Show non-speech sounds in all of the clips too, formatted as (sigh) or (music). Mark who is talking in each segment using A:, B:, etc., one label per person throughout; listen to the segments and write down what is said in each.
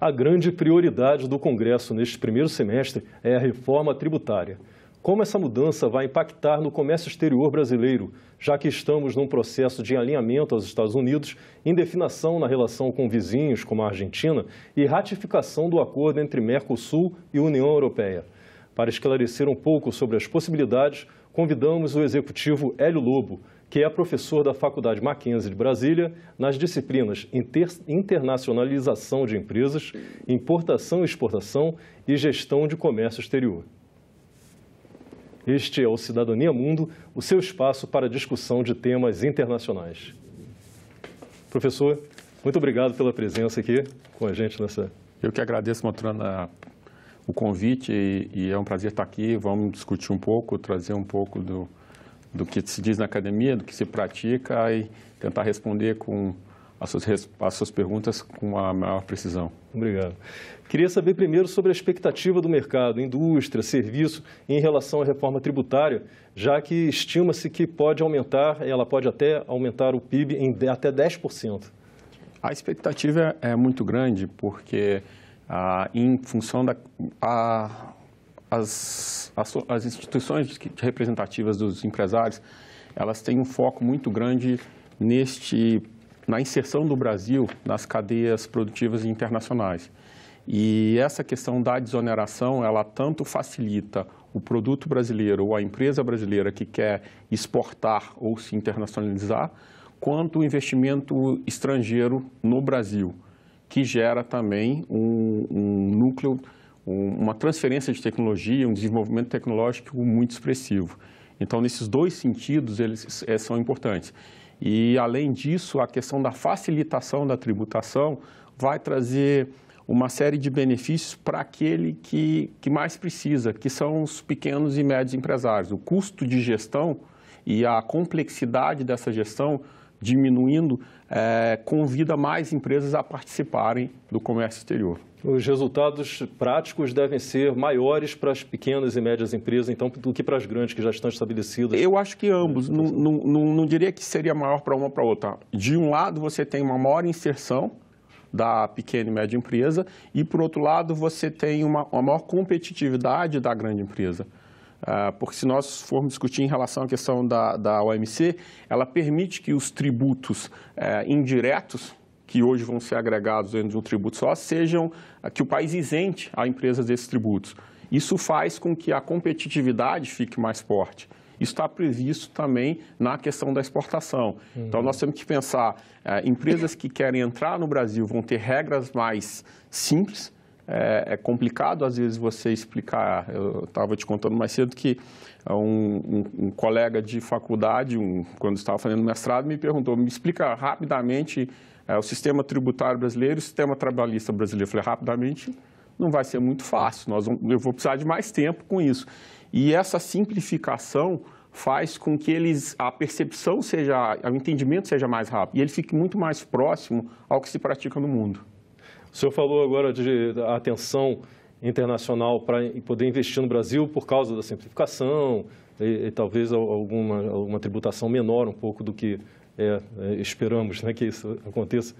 A: A grande prioridade do Congresso neste primeiro semestre é a reforma tributária. Como essa mudança vai impactar no comércio exterior brasileiro, já que estamos num processo de alinhamento aos Estados Unidos, indefinação na relação com vizinhos como a Argentina e ratificação do acordo entre Mercosul e União Europeia. Para esclarecer um pouco sobre as possibilidades, convidamos o executivo Hélio Lobo, que é professor da Faculdade Mackenzie de Brasília nas disciplinas Inter Internacionalização de Empresas, Importação e Exportação e Gestão de Comércio Exterior. Este é o Cidadania Mundo, o seu espaço para discussão de temas internacionais. Professor, muito obrigado pela presença aqui com a gente nessa.
B: Eu que agradeço, Matrana, o convite e, e, é um prazer estar aqui. Vamos discutir um pouco, trazer um pouco do, do que se diz na academia, do que se pratica e tentar responder com as suas, as suas perguntas com a maior precisão.
A: Obrigado. Queria saber primeiro sobre a expectativa do mercado, indústria, serviço, em relação à reforma tributária, já que estima-se que pode aumentar, ela pode até aumentar o PIB em até 10%.
B: A expectativa é muito grande, porque ah, em função da. Ah, as, as, as instituições representativas dos empresários, elas têm um foco muito grande neste na inserção do Brasil nas cadeias produtivas internacionais. E essa questão da desoneração, ela tanto facilita o produto brasileiro ou a empresa brasileira que quer exportar ou se internacionalizar, quanto o investimento estrangeiro no Brasil, que gera também um, um núcleo, uma transferência de tecnologia, um desenvolvimento tecnológico muito expressivo. Então, nesses dois sentidos, eles é, são importantes. E, além disso, a questão da facilitação da tributação vai trazer uma série de benefícios para aquele que, que mais precisa, que são os pequenos e médios empresários. O custo de gestão e a complexidade dessa gestão diminuindo, é, convida mais empresas a participarem do comércio exterior.
A: Os resultados práticos devem ser maiores para as pequenas e médias empresas, então, do que para as grandes que já estão estabelecidas?
B: Eu acho que ambos. Não, não, não, não diria que seria maior para uma ou para outra. De um lado, você tem uma maior inserção da pequena e média empresa e, por outro lado, você tem uma, uma maior competitividade da grande empresa. Uh, porque se nós formos discutir em relação à questão da, da OMC, ela permite que os tributos uh, indiretos que hoje vão ser agregados dentro de um tributo só, sejam que o país isente a empresas desses tributos. Isso faz com que a competitividade fique mais forte. Isso está previsto também na questão da exportação. Uhum. Então, nós temos que pensar, é, empresas que querem entrar no Brasil vão ter regras mais simples, é, é complicado às vezes você explicar. Eu estava te contando mais cedo que um, um, um colega de faculdade, um, quando estava fazendo mestrado, me perguntou, me explica rapidamente é, o sistema tributário brasileiro o sistema trabalhista brasileiro. Eu falei, rapidamente não vai ser muito fácil, nós vamos, eu vou precisar de mais tempo com isso. E essa simplificação faz com que eles, a percepção seja, o entendimento seja mais rápido e ele fique muito mais próximo ao que se pratica no mundo.
A: O senhor falou agora de atenção internacional para poder investir no Brasil por causa da simplificação e, e talvez alguma, alguma tributação menor um pouco do que é, é, esperamos né, que isso aconteça.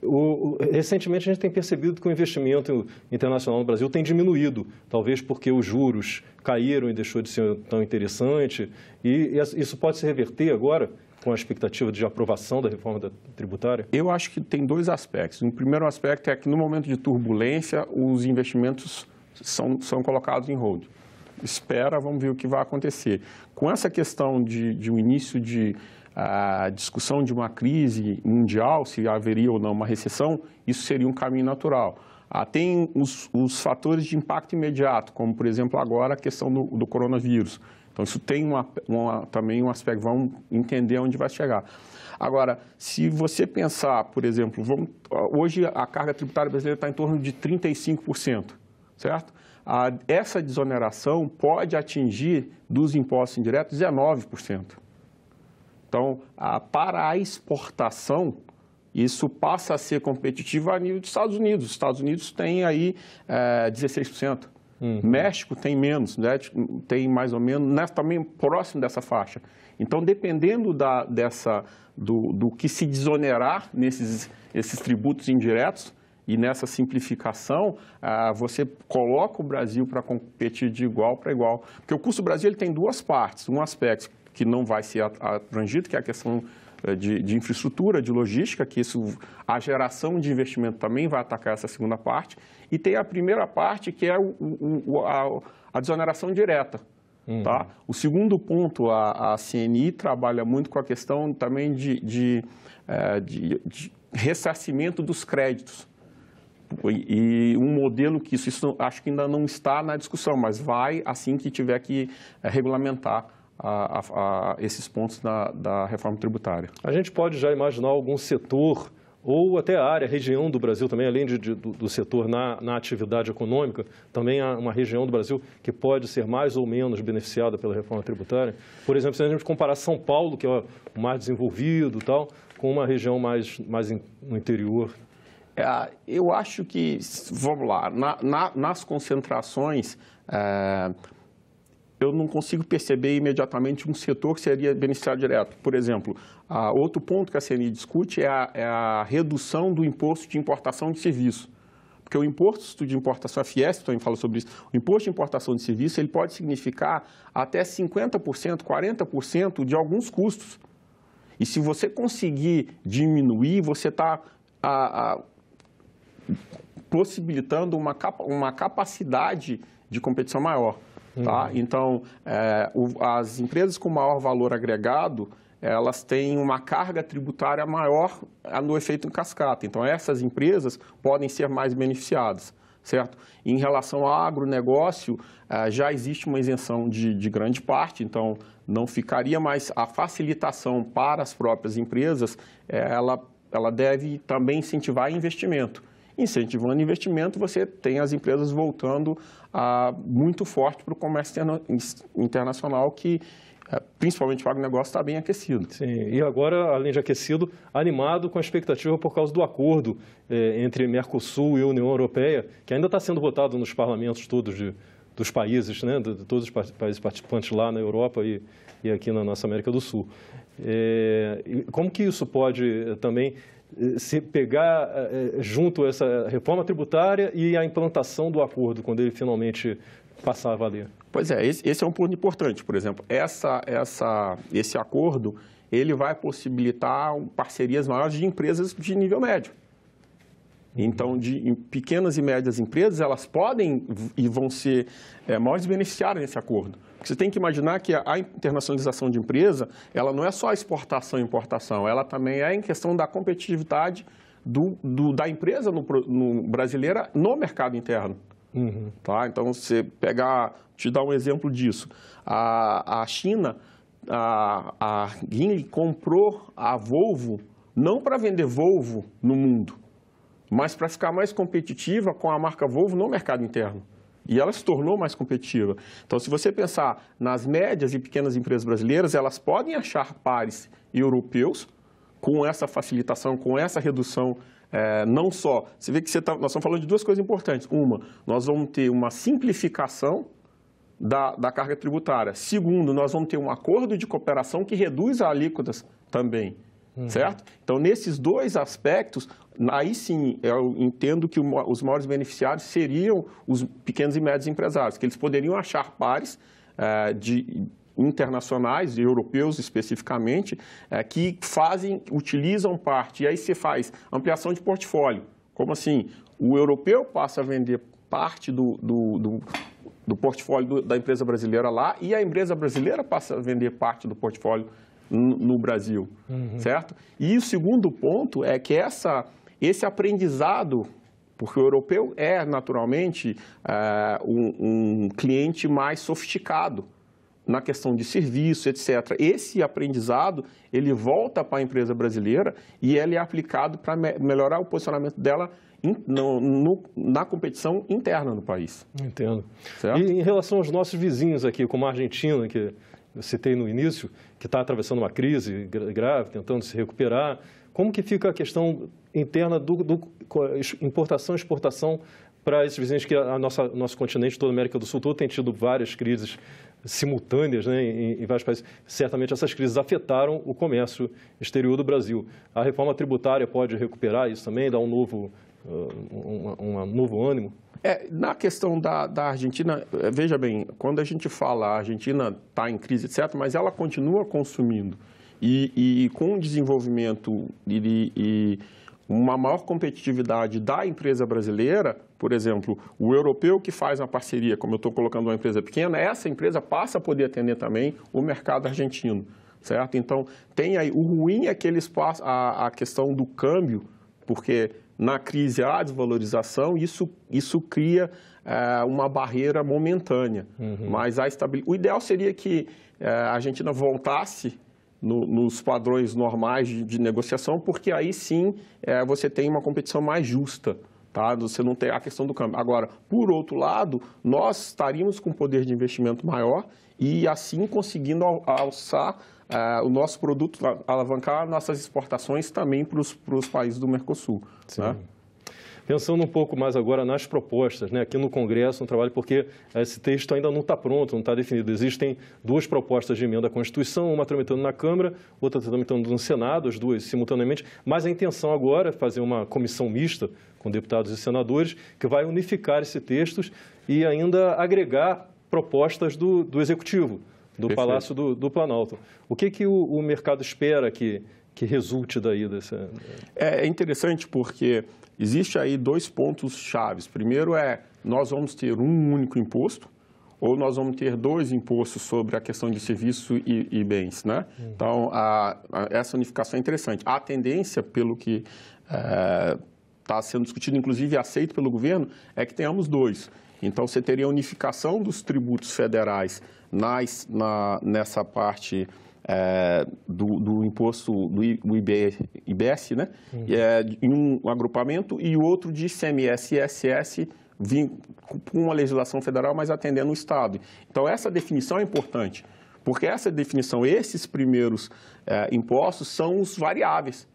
A: O, o, recentemente, a gente tem percebido que o investimento internacional no Brasil tem diminuído, talvez porque os juros caíram e deixou de ser tão interessante. E, e isso pode se reverter agora com a expectativa de aprovação da reforma tributária?
B: Eu acho que tem dois aspectos. O primeiro aspecto é que, no momento de turbulência, os investimentos são, são colocados em hold. Espera, vamos ver o que vai acontecer. Com essa questão de, de um início de a discussão de uma crise mundial, se haveria ou não uma recessão, isso seria um caminho natural. Ah, tem os, os, fatores de impacto imediato, como, por exemplo, agora a questão do, do coronavírus. Então, isso tem uma, uma, também um aspecto, vamos entender onde vai chegar. Agora, se você pensar, por exemplo, vamos, hoje a carga tributária brasileira está em torno de 35%, certo? Ah, essa desoneração pode atingir dos impostos indiretos 19%. Então, a, para a exportação, isso passa a ser competitivo a nível dos Estados Unidos. Os Estados Unidos têm aí é, 16%. Uhum. México tem menos, né? tem mais ou menos, né? também próximo dessa faixa. Então, dependendo da, dessa, do, do que se desonerar nesses esses tributos indiretos, e nessa simplificação, ah, você coloca o Brasil para competir de igual para igual. Porque o custo do Brasil ele tem duas partes. Um aspecto que não vai ser abrangido, que é a questão de, de, infraestrutura, de logística, que isso, a geração de investimento também vai atacar essa segunda parte. E tem a primeira parte, que é o, o, a, a desoneração direta. Uhum. Tá? O segundo ponto, a, a, CNI trabalha muito com a questão também de, de, eh, de, de ressarcimento dos créditos. E, um modelo que isso, isso, acho que ainda não está na discussão, mas vai assim que tiver que é, regulamentar a, a, a esses pontos da, da reforma tributária.
A: A gente pode já imaginar algum setor ou até a área, a região do Brasil também, além de, de, do, do, setor na, na, atividade econômica, também há uma região do Brasil que pode ser mais ou menos beneficiada pela reforma tributária. Por exemplo, se a gente comparar São Paulo, que é o mais desenvolvido tal, com uma região mais, mais in, no interior
B: é, eu acho que, vamos lá, na, na, nas concentrações, é, eu não consigo perceber imediatamente um setor que seria beneficiado direto. Por exemplo, outro ponto que a CNI discute é a, é a, redução do imposto de importação de serviço. Porque o imposto de importação, a Fiesp também fala sobre isso, o imposto de importação de serviço ele pode significar até 50%, 40% de alguns custos. E se você conseguir diminuir, você está possibilitando uma, uma capacidade de competição maior. Tá? Uhum. Então, é, o, as empresas com maior valor agregado, elas têm uma carga tributária maior no efeito em cascata. Então, essas empresas podem ser mais beneficiadas, certo? Em relação ao agronegócio, é, já existe uma isenção de, de grande parte, então não ficaria mais a facilitação para as próprias empresas, é, ela, ela deve também incentivar investimento. Incentivando investimento, você tem as empresas voltando a, muito forte para o comércio internacional, que é, principalmente o agronegócio está bem aquecido.
A: Sim, e agora, além de aquecido, animado com a expectativa por causa do acordo eh, entre Mercosul e União Europeia, que ainda está sendo votado nos parlamentos todos de, dos países, né, de, de todos os países participantes lá na Europa e, e aqui na nossa América do Sul. É, como que isso pode também se pegar eh, junto essa reforma tributária e a implantação do acordo, quando ele finalmente passar a valer?
B: Pois é, esse é um ponto importante. Por exemplo, essa, essa, esse acordo ele vai possibilitar parcerias maiores de empresas de nível médio. Então, de pequenas e médias empresas, elas podem e vão ser é, maiores beneficiárias nesse acordo. Você tem que imaginar que a internacionalização de empresa, ela não é só exportação e importação, ela também é em questão da competitividade do, do, da empresa no, no, brasileira no mercado interno. Uhum. Tá? Então, você pegar, te dar um exemplo disso. A, a China, a, a comprou a Volvo não para vender Volvo no mundo, mas para ficar mais competitiva com a marca Volvo no mercado interno. E ela se tornou mais competitiva. Então, se você pensar nas médias e pequenas empresas brasileiras, elas podem achar pares europeus com essa facilitação, com essa redução é, não só. Você vê que você tá, nós estamos falando de duas coisas importantes. Uma, nós vamos ter uma simplificação da, da carga tributária. Segundo, nós vamos ter um acordo de cooperação que reduz as alíquotas também. Uhum. Certo? Então, nesses dois aspectos, aí sim eu entendo que os maiores beneficiários seriam os pequenos e médios empresários, que eles poderiam achar pares é, de internacionais, europeus especificamente, é, que fazem, utilizam parte, e aí você faz ampliação de portfólio. Como assim? O europeu passa a vender parte do, do, do, do portfólio da empresa brasileira lá e a empresa brasileira passa a vender parte do portfólio no Brasil, uhum. certo? E o segundo ponto é que essa, esse aprendizado, porque o europeu é naturalmente é, um, um cliente mais sofisticado na questão de serviço, etc. Esse aprendizado ele volta para a empresa brasileira e ele é aplicado para me melhorar o posicionamento dela in, no, no, na competição interna do país.
A: Entendo. Certo? E em relação aos nossos vizinhos aqui, como a Argentina, que eu citei no início, que está atravessando uma crise grave, tentando se recuperar. Como que fica a questão interna do, do importação e exportação para esses vizinhos que a nossa nosso continente, toda a América do Sul, todo tem tido várias crises simultâneas né, em, em, vários países. Certamente essas crises afetaram o comércio exterior do Brasil. A reforma tributária pode recuperar isso também, dar um novo uh, um, um novo ânimo?
B: É, na questão da, da Argentina, é, veja bem, quando a gente fala a Argentina está em crise, etc., mas ela continua consumindo. E, e com o desenvolvimento e, e uma maior competitividade da empresa brasileira, por exemplo, o europeu que faz uma parceria, como eu estou colocando uma empresa pequena, essa empresa passa a poder atender também o mercado argentino, certo? Então, tem aí, o ruim é que eles passam, a, a questão do câmbio, porque na crise há desvalorização, isso, isso cria é, uma barreira momentânea. Uhum. Mas a estabil... o ideal seria que é, a Argentina voltasse no, nos padrões normais de, de, negociação, porque aí sim é, você tem uma competição mais justa. Tá? Você não tem a questão do câmbio. Agora, por outro lado, nós estaríamos com poder de investimento maior e assim conseguindo alçar uh, o nosso produto, alavancar nossas exportações também para os países do Mercosul. Sim. Né?
A: Pensando um pouco mais agora nas propostas, né, aqui no Congresso, no trabalho, porque esse texto ainda não está pronto, não está definido. Existem duas propostas de emenda à Constituição, uma tramitando na Câmara, outra tramitando no Senado, as duas simultaneamente, mas a intenção agora é fazer uma comissão mista com deputados e senadores, que vai unificar esses textos e ainda agregar propostas do, do Executivo do Perfeito. Palácio do, do, Planalto. O que, que o, o mercado espera que, que resulte daí dessa...
B: É interessante porque existe aí dois pontos chaves. Primeiro é, nós vamos ter um único imposto, ou nós vamos ter dois impostos sobre a questão de serviço e, e bens, né? Hum. Então, a, a, essa unificação é interessante. A tendência, pelo que está é, sendo discutido, inclusive aceito pelo governo, é que tenhamos dois. Então, você teria a unificação dos tributos federais nas, na, nessa parte é, do, do, imposto do IBS, né? Uhum. É, em um agrupamento e outro de ICMS e ISS com uma legislação federal, mas atendendo o Estado. Então, essa definição é importante, porque essa definição, esses primeiros é, impostos são os variáveis.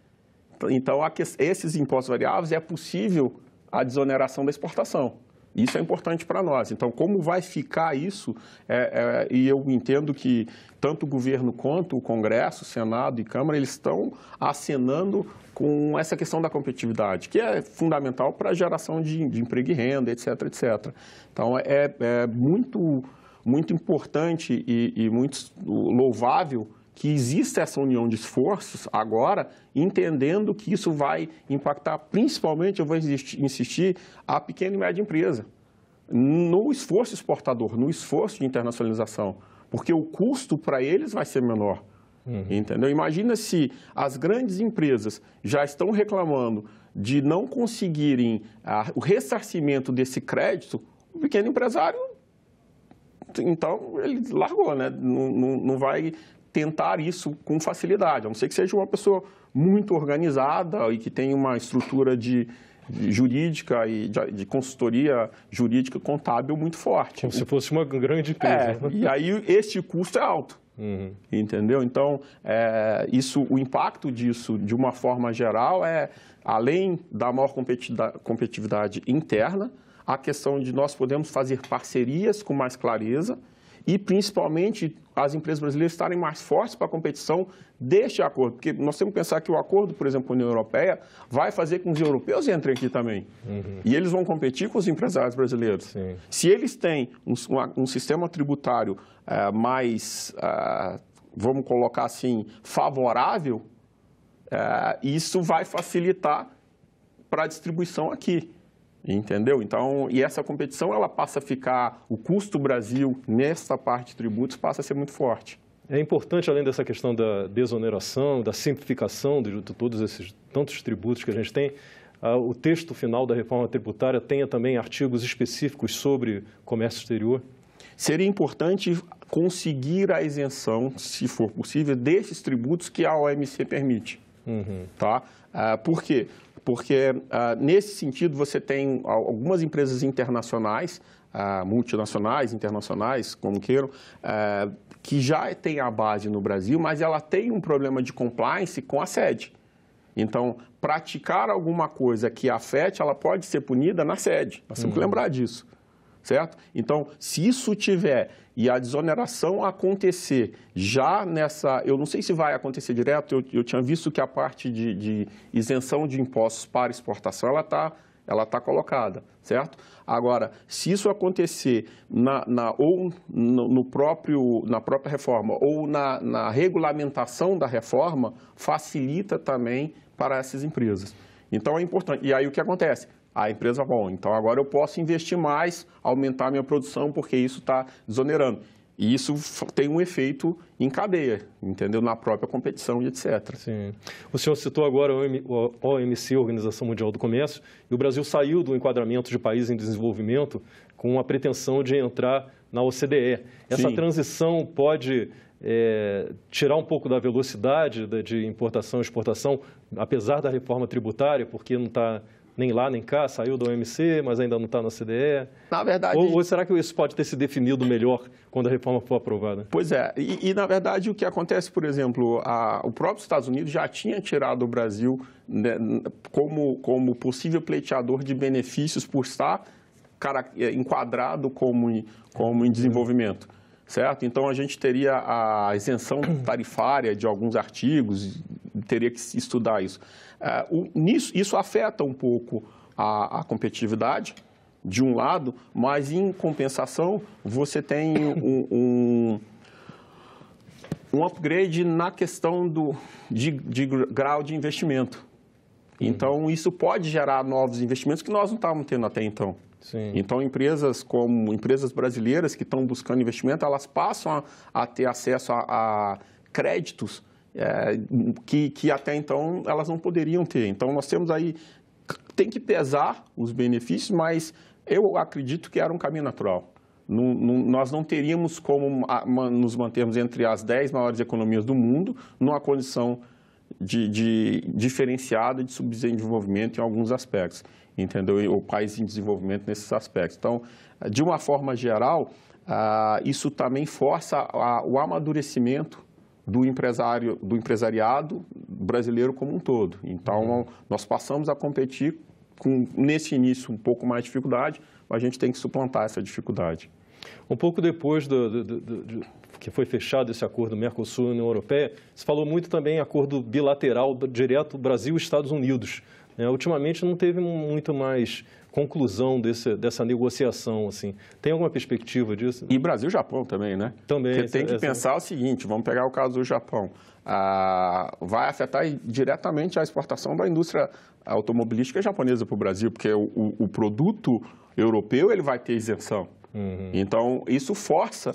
B: Então, esses impostos variáveis é possível a desoneração da exportação. Isso é importante para nós. Então, como vai ficar isso? É, é, e eu entendo que tanto o governo quanto o Congresso, Senado e Câmara, eles estão acenando com essa questão da competitividade, que é fundamental para a geração de, de, emprego e renda, etc, etc. Então, é, é muito, muito importante e, e muito louvável que exista essa união de esforços agora, entendendo que isso vai impactar principalmente, eu vou insistir, a pequena e média empresa, no esforço exportador, no esforço de internacionalização, porque o custo para eles vai ser menor. Uhum. Entendeu? Imagina se as grandes empresas já estão reclamando de não conseguirem a, o ressarcimento desse crédito, o pequeno empresário, então, ele largou, né? Não, não, não vai tentar isso com facilidade, a não ser que seja uma pessoa muito organizada e que tenha uma estrutura de, de jurídica e de, de, consultoria jurídica contábil muito forte.
A: Como se fosse uma grande empresa.
B: É, e aí este custo é alto. Uhum. Entendeu? Então, é, isso, o impacto disso, de uma forma geral, é além da maior competitividade interna, a questão de nós podemos fazer parcerias com mais clareza e, principalmente, as empresas brasileiras estarem mais fortes para a competição deste acordo. Porque nós temos que pensar que o acordo, por exemplo, com a União Europeia, vai fazer com que os europeus entrem aqui também. Uhum. E eles vão competir com os empresários brasileiros. Sim. Se eles têm um, um, sistema tributário é, mais, é, vamos colocar assim, favorável, é, isso vai facilitar para a distribuição aqui. Entendeu? Então, e essa competição ela passa a ficar, o custo Brasil nessa parte de tributos passa a ser muito forte.
A: É importante, além dessa questão da desoneração, da simplificação de todos esses tantos tributos que a gente tem, o texto final da reforma tributária tenha também artigos específicos sobre comércio exterior?
B: Seria importante conseguir a isenção, se for possível, desses tributos que a OMC permite. Uhum. Tá? Ah, por quê? Porque uh, nesse sentido você tem algumas empresas internacionais, uh, multinacionais, internacionais, como queiram, uh, que já têm a base no Brasil, mas ela tem um problema de compliance com a sede. Então, praticar alguma coisa que afete, ela pode ser punida na sede. Nós temos uhum. que lembrar disso certo? Então, se isso tiver e a desoneração acontecer já nessa, eu não sei se vai acontecer direto, eu, eu tinha visto que a parte de, de, isenção de impostos para exportação, ela está ela está colocada, certo? Agora, se isso acontecer na, na ou no, no, próprio, na própria reforma ou na, na regulamentação da reforma, facilita também para essas empresas. Então é importante. E aí o que acontece? A empresa, bom, então agora eu posso investir mais, aumentar a minha produção, porque isso está desonerando. E isso tem um efeito em cadeia, entendeu? Na própria competição e etc.
A: Sim. O senhor citou agora a OMC, Organização Mundial do Comércio, e o Brasil saiu do enquadramento de país em desenvolvimento com a pretensão de entrar na OCDE. Essa Sim. transição pode é, tirar um pouco da velocidade de importação e exportação, apesar da reforma tributária, porque não está nem lá nem cá, saiu da OMC, mas ainda não está na CDE?
B: Na verdade...
A: Ou, ou, será que isso pode ter se definido melhor quando a reforma for aprovada?
B: Pois é, e, e na verdade o que acontece, por exemplo, a, o próprio Estados Unidos já tinha tirado o Brasil né, como, como possível pleiteador de benefícios por estar cara, enquadrado como, como em desenvolvimento certo? Então a gente teria a isenção (coughs) tarifária de alguns artigos, teria que estudar isso. É, o, nisso, isso afeta um pouco a, a, competitividade, de um lado, mas em compensação você tem (coughs) um, um, um upgrade na questão do, de, de grau de investimento. Então, isso pode gerar novos investimentos que nós não estávamos tendo até então. Sim. Então, empresas como empresas brasileiras que estão buscando investimento, elas passam a, a ter acesso a, a créditos é, que, que até então elas não poderiam ter. Então, nós temos aí, tem que pesar os benefícios, mas eu acredito que era um caminho natural. Nós não teríamos como nos mantermos entre as 10 maiores economias do mundo numa condição de, de diferenciada de subdesenvolvimento em alguns aspectos, entendeu? O país em desenvolvimento nesses aspectos. Então, de uma forma geral, ah, isso também força o amadurecimento do empresário, do empresariado brasileiro como um todo. Então, uhum. nós passamos a competir com, nesse início, um pouco mais de dificuldade, mas a gente tem que suplantar essa dificuldade.
A: Um pouco depois do, do, do, que foi fechado esse acordo Mercosul-União Europeia, se falou muito também em acordo bilateral direto Brasil-Estados Unidos. É, ultimamente não teve muito mais conclusão desse, dessa negociação, assim. Tem alguma perspectiva disso?
B: E Brasil e Japão também, né?
A: Também.
B: Porque tem que pensar o seguinte, vamos pegar o caso do Japão. Ah, vai afetar diretamente a exportação da indústria automobilística japonesa para o Brasil, porque o, o, o, produto europeu ele vai ter isenção. Uhum. Então, isso força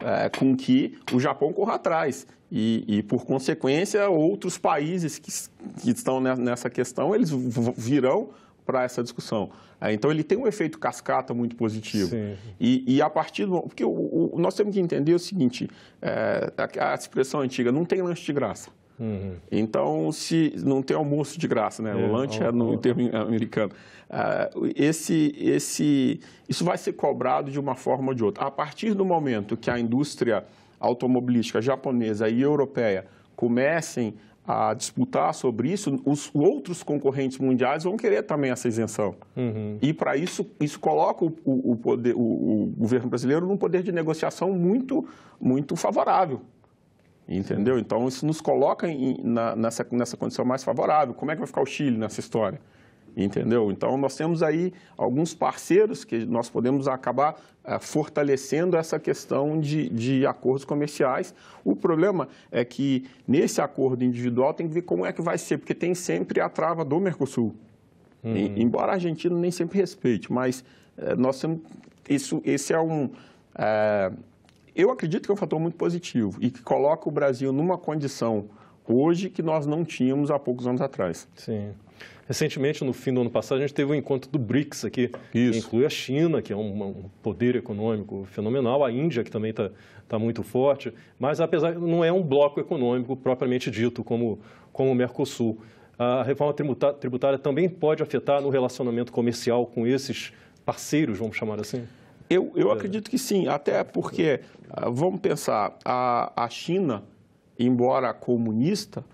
B: é, com que o Japão corra atrás. E, e, por consequência, outros países que, que estão nessa questão, eles virão para essa discussão. É, então, ele tem um efeito cascata muito positivo. E, e, a partir do... Porque o, o, nós temos que entender o seguinte, é, a, a, expressão antiga, não tem lanche de graça. Uhum. Então, se não tem almoço de graça, né? É, o lanche é no termo americano. Uh, esse, esse, isso vai ser cobrado de uma forma ou de outra. A partir do momento que a indústria automobilística japonesa e europeia comecem a disputar sobre isso, os outros concorrentes mundiais vão querer também essa isenção. Uhum. E para isso, isso coloca o, o, poder, o, o, governo brasileiro num poder de negociação muito, muito favorável. Entendeu? Então, isso nos coloca em, na, nessa, nessa condição mais favorável. Como é que vai ficar o Chile nessa história? Entendeu? Então, nós temos aí alguns parceiros que nós podemos acabar é, fortalecendo essa questão de, de acordos comerciais. O problema é que nesse acordo individual tem que ver como é que vai ser, porque tem sempre a trava do Mercosul. Uhum. E, embora a Argentina nem sempre respeite, mas é, nós temos, isso, esse é um... É, eu acredito que é um fator muito positivo e que coloca o Brasil numa condição hoje que nós não tínhamos há poucos anos atrás.
A: Sim. Recentemente, no fim do ano passado, a gente teve o um encontro do BRICS aqui, Isso. que inclui a China, que é um, um poder econômico fenomenal, a Índia, que também está tá muito forte, mas apesar não é um bloco econômico propriamente dito, como, como o Mercosul. A reforma tributária também pode afetar no relacionamento comercial com esses parceiros, vamos chamar assim?
B: Eu, eu acredito que sim, até porque, ah, vamos pensar, a, a China, embora comunista,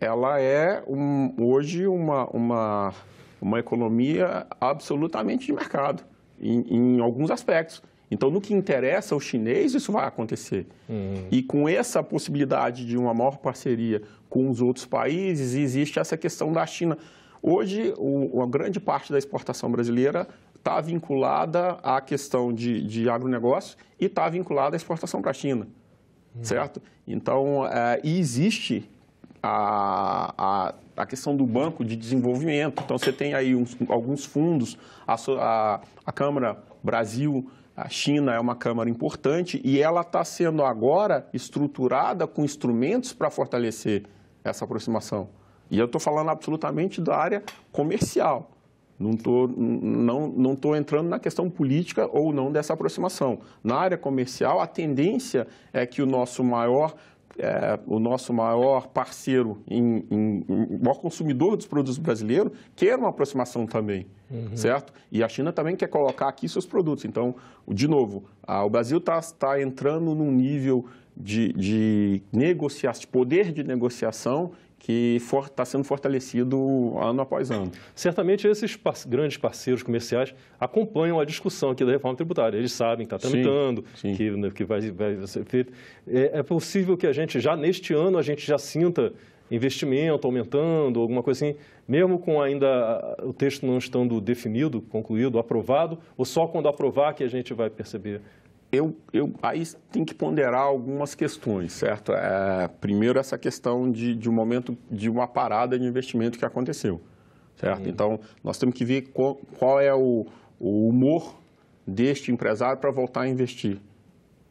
B: ela é um, hoje uma, uma, uma economia absolutamente de mercado, em, em, alguns aspectos. Então, no que interessa ao chinês, isso vai acontecer. Uhum. E com essa possibilidade de uma maior parceria com os outros países, existe essa questão da China. Hoje, o, uma grande parte da exportação brasileira está vinculada à questão de, de agronegócio e está vinculada à exportação para a China, uhum. certo? Então, é, e existe a, a, a, questão do banco de desenvolvimento. Então, você tem aí uns, alguns fundos, a, a, a Câmara Brasil, a China é uma câmara importante e ela está sendo agora estruturada com instrumentos para fortalecer essa aproximação. E eu estou falando absolutamente da área comercial. Não estou não, não tô entrando na questão política ou não dessa aproximação. Na área comercial, a tendência é que o nosso maior, é, o nosso maior parceiro, em, em, o maior consumidor dos produtos brasileiros, queira uma aproximação também, uhum. certo? E a China também quer colocar aqui seus produtos. Então, de novo, a, o Brasil está tá entrando num nível de, de negociação, de poder de negociação que está sendo fortalecido ano após ano.
A: Certamente esses par grandes parceiros comerciais acompanham a discussão aqui da reforma tributária. Eles sabem que está tramitando, sim, sim. Que, né, que vai, vai, ser feito. É, é, possível que a gente, já neste ano, a gente já sinta investimento aumentando, alguma coisa assim, mesmo com ainda o texto não estando definido, concluído, aprovado, ou só quando aprovar que a gente vai perceber
B: eu, eu, aí tem que ponderar algumas questões, certo? É, primeiro, essa questão de, de um momento de uma parada de investimento que aconteceu, certo? Então, nós temos que ver qual, qual é o, o humor deste empresário para voltar a investir.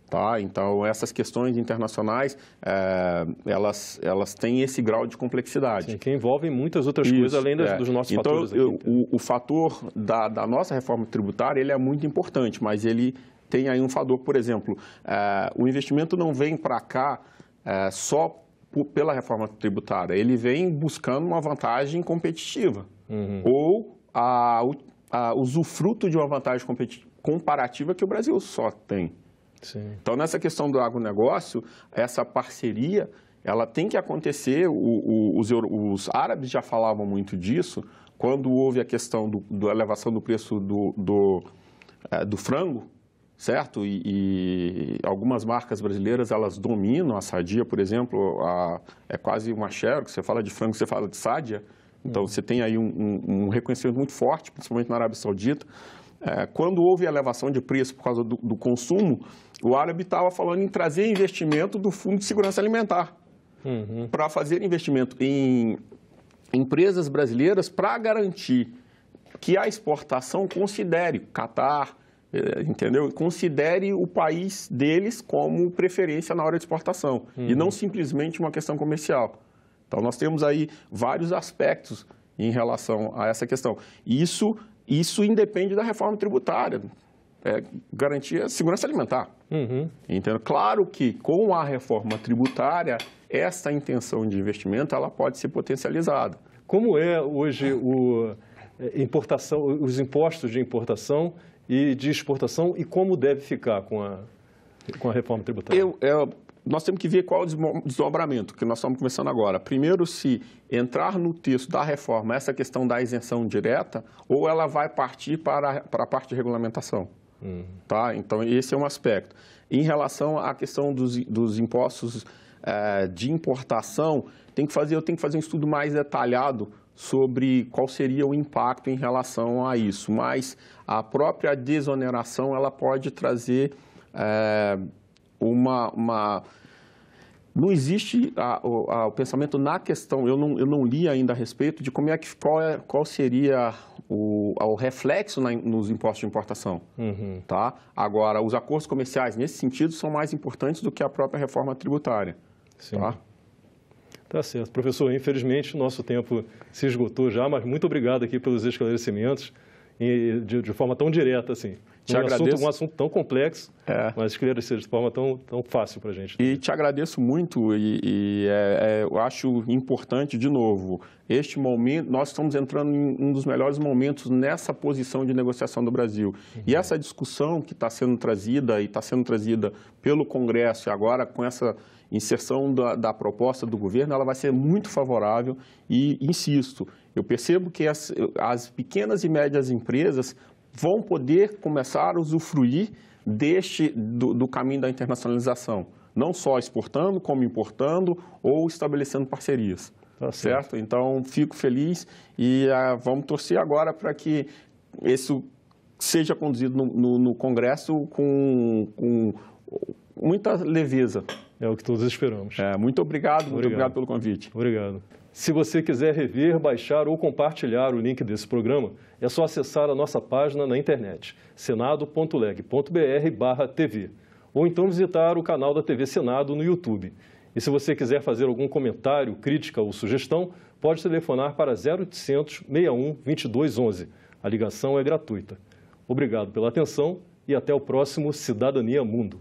B: Tá? Então, essas questões internacionais, é, elas, elas têm esse grau de complexidade.
A: Sim, que envolvem muitas outras Isso, coisas além das, é. dos nossos
B: então,
A: fatores.
B: Então, o, o, fator da, da nossa reforma tributária, ele é muito importante, mas ele tem aí um fator, por exemplo, é, o investimento não vem para cá é, só pela reforma tributária, ele vem buscando uma vantagem competitiva uhum. ou a, a, usufruto de uma vantagem comparativa que o Brasil só tem. Sim. Então, nessa questão do agronegócio, essa parceria ela tem que acontecer. O, o, os, os, árabes já falavam muito disso quando houve a questão da elevação do preço do, do, é, do frango certo? E, e, algumas marcas brasileiras, elas dominam a Sadia, por exemplo, a, é quase uma share, você fala de frango, você fala de Sadia, então uhum. você tem aí um, um, um, reconhecimento muito forte, principalmente na Arábia Saudita. É, quando houve elevação de preço por causa do, do consumo, o árabe estava falando em trazer investimento do Fundo de Segurança Alimentar uhum. para fazer investimento em empresas brasileiras para garantir que a exportação considere Catar, entendeu? Considere o país deles como preferência na hora de exportação uhum. e não simplesmente uma questão comercial. Então, nós temos aí vários aspectos em relação a essa questão. Isso, isso independe da reforma tributária, é, garantir a segurança alimentar. Uhum. Claro que com a reforma tributária, essa intenção de investimento ela pode ser potencializada.
A: Como é hoje o é, importação, os impostos de importação e de exportação e como deve ficar com a, com a reforma tributária?
B: Eu, eu, nós temos que ver qual é o desdobramento que nós estamos conversando agora. Primeiro, se entrar no texto da reforma essa questão da isenção direta, ou ela vai partir para, para a parte de regulamentação. Hum. Tá? Então, esse é um aspecto. Em relação à questão dos, dos impostos é, de importação, tem que fazer, eu tenho que fazer um estudo mais detalhado sobre qual seria o impacto em relação a isso. Mas a própria desoneração ela pode trazer é, uma, uma, Não existe a, a, o pensamento na questão, eu não, eu não li ainda a respeito de como é que, qual, é, qual seria o, o reflexo na, nos impostos de importação. Uhum. Tá? Agora, os acordos comerciais, nesse sentido, são mais importantes do que a própria reforma tributária. Sim. Tá?
A: Tá certo. Professor, infelizmente o nosso tempo se esgotou já, mas muito obrigado aqui pelos esclarecimentos e de, de forma tão direta assim. Te um agradeço. Assunto, um assunto tão complexo, é. mas esclarecer de forma tão, tão fácil para a gente.
B: E te agradeço muito e, e é, é, eu acho importante, de novo, este momento, nós estamos entrando em um dos melhores momentos nessa posição de negociação do Brasil. Uhum. E essa discussão que está sendo trazida e está sendo trazida pelo Congresso e agora com essa inserção da, da, proposta do governo, ela vai ser muito favorável e, insisto, eu percebo que as, as pequenas e médias empresas vão poder começar a usufruir deste, do, do caminho da internacionalização, não só exportando, como importando ou estabelecendo parcerias. Tá certo. certo? Então, fico feliz e uh, vamos torcer agora para que isso seja conduzido no, no, no Congresso com, com, muita leveza.
A: É o que todos esperamos.
B: É, muito obrigado, obrigado, muito obrigado pelo convite.
A: Obrigado. Se você quiser rever, baixar ou compartilhar o link desse programa, é só acessar a nossa página na internet, senado.leg.br/tv, ou então visitar o canal da TV Senado no YouTube. E se você quiser fazer algum comentário, crítica ou sugestão, pode telefonar para 0800 61 2211. A ligação é gratuita. Obrigado pela atenção e até o próximo Cidadania Mundo.